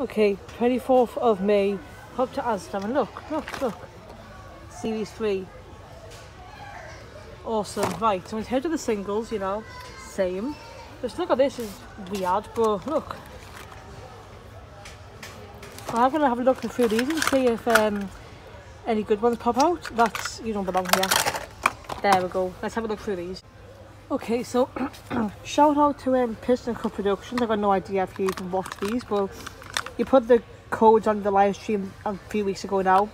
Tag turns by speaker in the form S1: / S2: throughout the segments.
S1: Okay, 24th of May, up to Asda, and look, look, look. Series 3. Awesome. Right, so in terms of the singles, you know, same. Just look at this is weird, but look. I'm gonna have a look through these and see if um, any good ones pop out. That's you don't belong here. There we go. Let's have a look through these. Okay, so shout out to um, Piston Cup Productions. I've got no idea if you even watched these, but you put the codes on the live stream a few weeks ago now.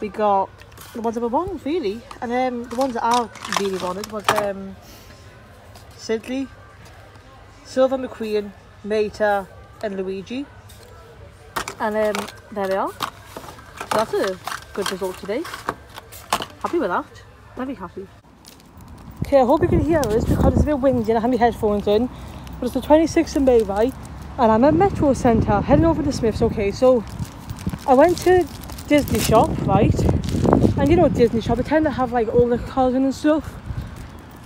S1: We got the ones that were wanted, really. And um, the ones that I really wanted was um, Sidley, Silver McQueen, Mater, and Luigi. And um, there they are. So that's a good result today. Happy with that. Very happy. Okay, I hope you can hear us because it's a bit windy and I have my headphones in. But it's the 26th of May, right? And I'm at Metro Centre, heading over to Smiths. Okay, so I went to Disney Shop, right? And you know Disney Shop, they tend to have like all the cars and stuff.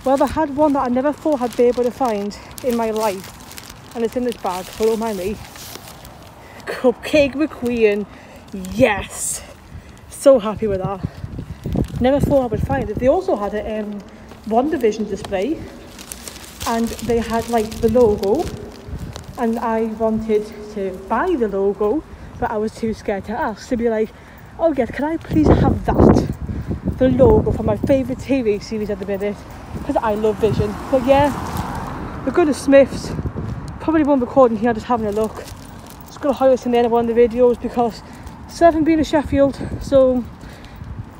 S1: Well, I had one that I never thought I'd be able to find in my life. And it's in this bag, so don't mind me. Cupcake McQueen. Yes. So happy with that. Never thought I would find it. They also had a um, WandaVision display. And they had like the logo. And I wanted to buy the logo. But I was too scared to ask. To be like, oh yeah, can I please have that? The logo for my favourite TV series at the minute. Because I love Vision. But yeah, we're going to Smiths. Probably won't be recording here, just having a look Just going to us in the one of the videos because still haven't been to Sheffield so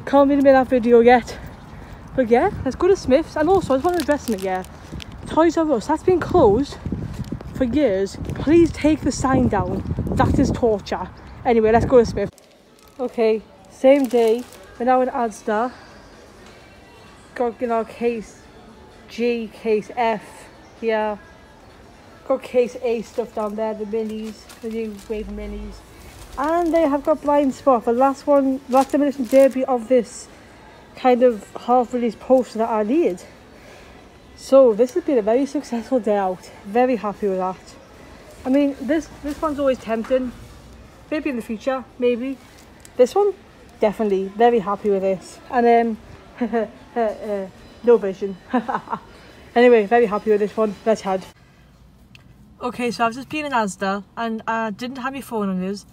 S1: can't really make that video yet but yeah let's go to Smith's and also I just want to address something yeah Toys R Us that's been closed for years. Please take the sign down. That is torture. Anyway let's go to Smith. Okay same day we're now in Asda. Got you know case G case F here Got case A stuff down there, the minis, the new wave minis. And they have got blind spot, the last one, last demolition derby of this kind of half release poster that I need. So this has been a very successful day out. Very happy with that. I mean, this this one's always tempting. Maybe in the future, maybe. This one, definitely. Very happy with this. And um, uh, no vision. anyway, very happy with this one. Let's head. Okay, so I've just been in Asda and I didn't have my phone on us,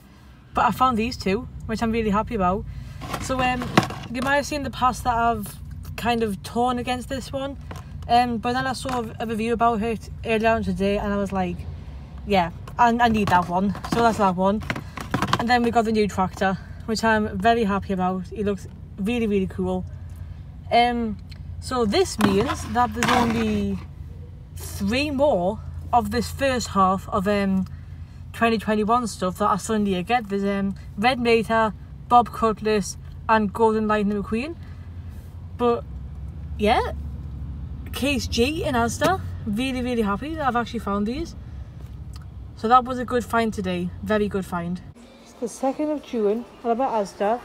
S1: but I found these two, which I'm really happy about. So um, you might have seen the past that I've kind of torn against this one, um, but then I saw a review about it earlier on today and I was like, yeah, I, I need that one. So that's that one. And then we got the new tractor, which I'm very happy about. It looks really, really cool. Um, so this means that there's only three more of this first half of um 2021 stuff that I still need to get. There's um Red Mater, Bob Cutlass, and Golden Lightning McQueen. But yeah, Case G in Asda. Really, really happy that I've actually found these. So that was a good find today. Very good find. It's the 2nd of June, I'm Asda,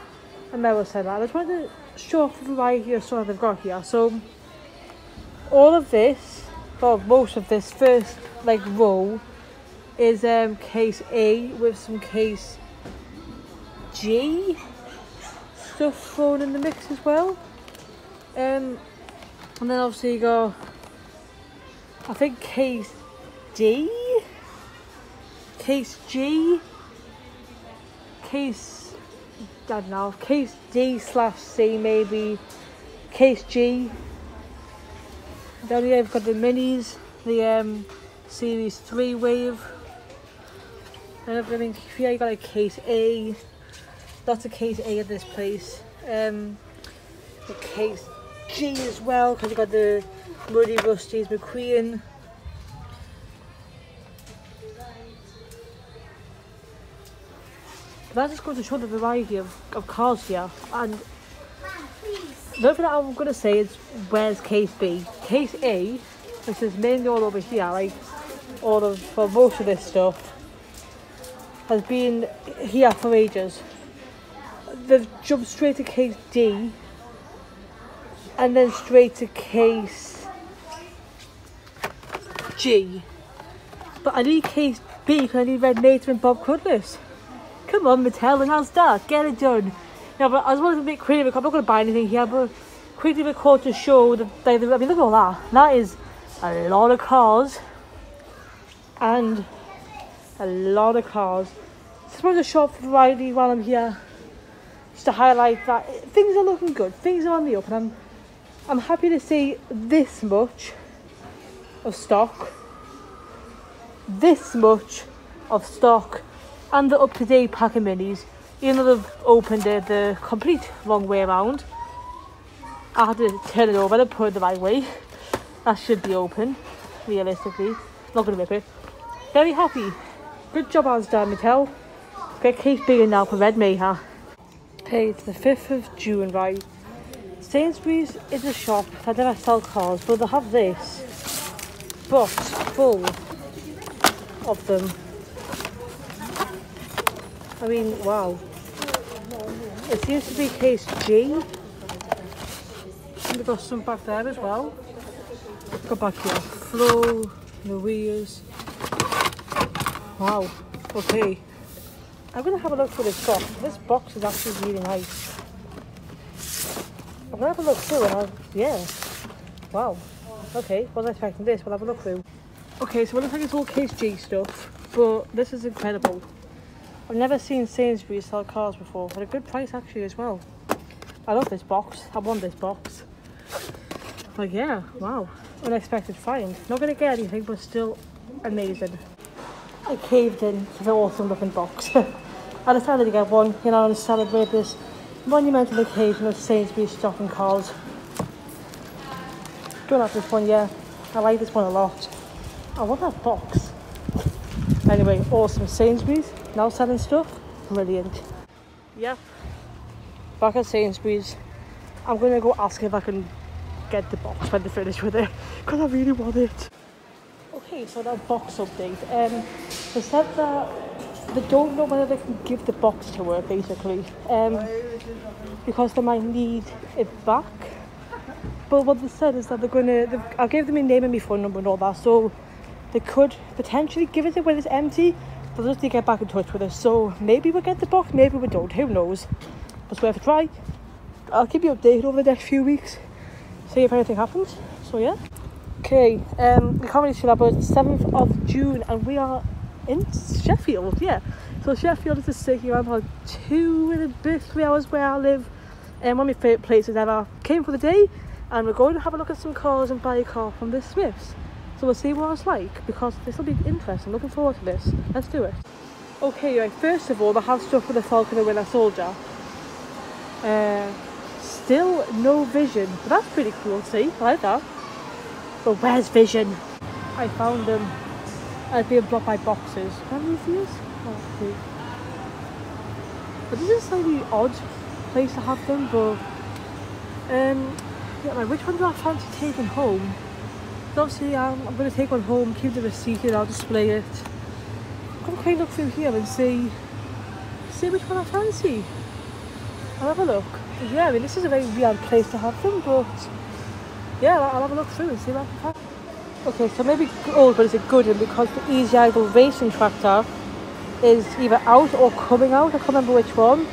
S1: and Mel said that. I just wanted to show off the variety of stuff they've got here. So, all of this well, most of this first like row is um, case A with some case G stuff thrown in the mix as well. Um, and then obviously you go, I think case D, case G, case, I don't know, case D slash C maybe, case G, down here I've got the minis, the um, Series 3 wave. And everything here you got a case A. Lots of case A at this place. Um, the case G as well, because you got the Muddy Rust-eze McQueen. That just goes to show the variety of, of cars here. And the other thing I'm going to say is where's case B? Case A, which is mainly all over here, like all of, for most of this stuff, has been here for ages. They've jumped straight to case D and then straight to case G. But I need case B because I need Red Mater and Bob Cutlass. Come on, Mattel and I'll start. Get it done. Yeah, but I was wanting to be creative. I'm not going to buy anything here, but quickly record to show that they, I mean, look at all that. That is a lot of cars and a lot of cars. Just wanted to show off variety while I'm here, just to highlight that things are looking good. Things are on the up, and I'm I'm happy to see this much of stock, this much of stock, and the up-to-date pack of minis. Even though they've opened it the complete wrong way around, I had to turn it over and put it the right way. That should be open, realistically. Not gonna rip it. Very happy. Good job, Asda Mattel. Get case bigger now for Red Mater. Hey, it's the 5th of June, right? Sainsbury's is a shop that never sell cars, but they have this box full of them. I mean, wow. It seems to be case G. And we've got some back there as well. Go back here. Flo, Louise. Wow. Okay. I'm gonna have a look for this box. This box is actually really nice. I'm gonna have a look through and I'll, yeah. Wow. Okay, wasn't expecting this, we'll have a look through. Okay, so it looks like it's all Case G stuff, but this is incredible. I've never seen Sainsbury's sell cars before, at a good price actually as well. I love this box, I want this box. Like yeah, wow, unexpected find. Not gonna get anything, but still amazing. I caved in to the awesome looking box. I decided to get one, you know, to celebrate this monumental occasion of Sainsbury's stocking cars. Don't have this one, yeah. I like this one a lot. I want that box. Anyway, awesome Sainsbury's. Now selling stuff. Brilliant. Yep. Back at Sainsbury's. I'm gonna go ask if I can get the box when they finish with it. Because I really want it. Okay, so that box update. Um, they said that they don't know whether they can give the box to her basically um, because they might need it back. But what they said is that they're going to I gave them a name and my phone number and all that so they could potentially give it to when it's empty but just to get back in touch with us so maybe we'll get the box maybe we don't who knows? But it's worth a try. I'll keep you updated over the next few weeks see if anything happens. So yeah. Okay um we can't that but it's 7th of June and we are in Sheffield, yeah. So Sheffield is a city around about two and a bit, three hours where I live. And one of my favourite places ever. Came for the day and we're going to have a look at some cars and buy a car from the Smiths. So we'll see what it's like because this will be interesting. Looking forward to this. Let's do it. Okay, right, first of all, the have stuff for the Falcon and Winter Soldier. Uh, still no vision, but that's pretty cool, see? I like that. But where's vision? I found them as being blocked by boxes. How many these? Oh. But this is a slightly odd place to have them, but um, yeah, like which one do I fancy taking home? So obviously, um, I'm going to take one home, keep the receipt, and I'll display it. Come kind of look through here and see, see which one I fancy. I'll have a look. Yeah, I mean, this is a very weird place to have them, but yeah, I'll, I'll have a look through and see what I can find. Okay, so maybe old, but is it good one because the Easy Idle racing tractor is either out or coming out. I can't remember which one.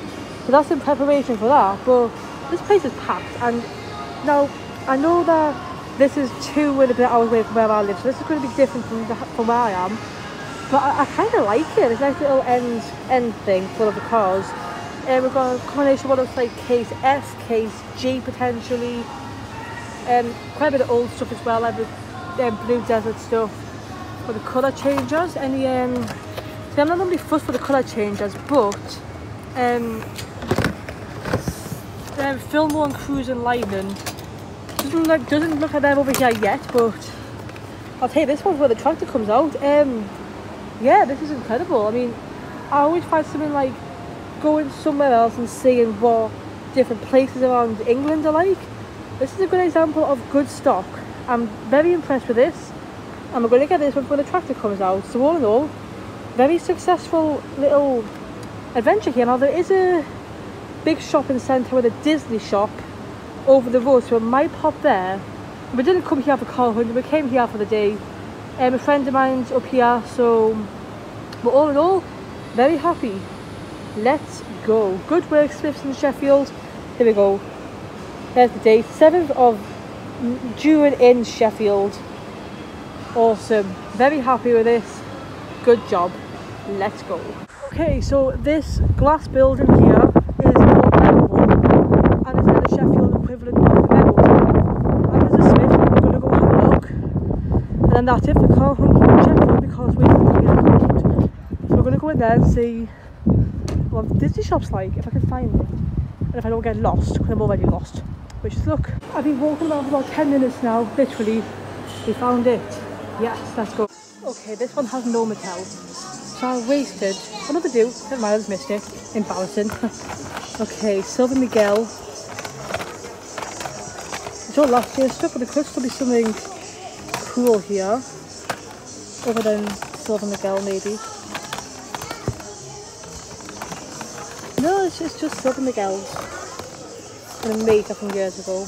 S1: So that's in preparation for that. But this place is packed, and now I know that this is two and a bit hours away from where I live, so this is going to be different from, the, from where I am. But I, I kind of like it. It's a nice little end end thing full of the cars. And uh, we've got a combination of what looks like case S, case G potentially. Um, quite a bit of old stuff as well. Like um, blue desert stuff for the colour changers. Any um, see, I'm not normally fussed for the colour changers, but um, um Fillmore and Cruise and Lightning doesn't look doesn't look like they're over here yet, but I'll tell you this one's where the tractor comes out. Um, yeah, this is incredible. I mean, I always find something like going somewhere else and seeing what different places around England are like. This is a good example of good stock I'm very impressed with this and we're going to get this when the tractor comes out. So all in all, very successful little adventure here. Now there is a big shopping centre with a Disney shop over the road, so it might pop there. We didn't come here for car hunting, we came here for the day. Um, a friend of mine's up here, so But all in all, very happy. Let's go. Good work, Smiths and Sheffield. Here we go. There's the date, 7th of June in Sheffield. Awesome. Very happy with this. Good job. Let's go. Okay, so this glass building here is and it's the Sheffield equivalent of the Metal And there's a Smith, we're going to go have a look. And then that's it for car hunting in Sheffield because we're to get caught. So we're going to go in there and see what the Disney shop's like, if I can find it. And if I don't get lost, because I'm already lost. Which is look, I've been walking around for about 10 minutes now, literally. We found it. Yes, let's go. Okay, this one has no Mattel. So I wasted another do. Never mind, I just missed it. Embarrassing. okay, Silver Miguel. It's all last year's stuff, but there could still be something cool here. Other than Silver Miguel, maybe. No, it's just, just Silver Miguel's and a makeup from years ago.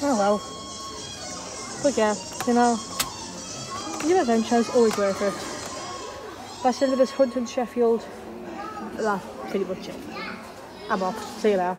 S1: Oh well. But yeah, you know, your adventure is always worth it. That's the end of this hunt in Sheffield. That's pretty much it. I'm off. See you there.